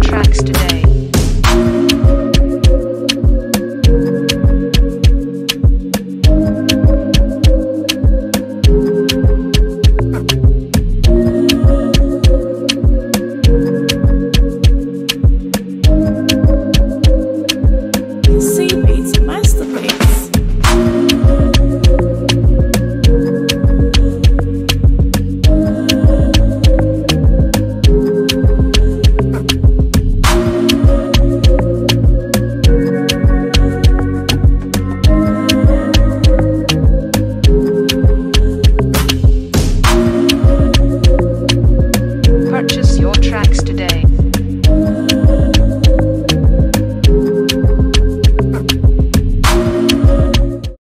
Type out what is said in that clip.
tracks today.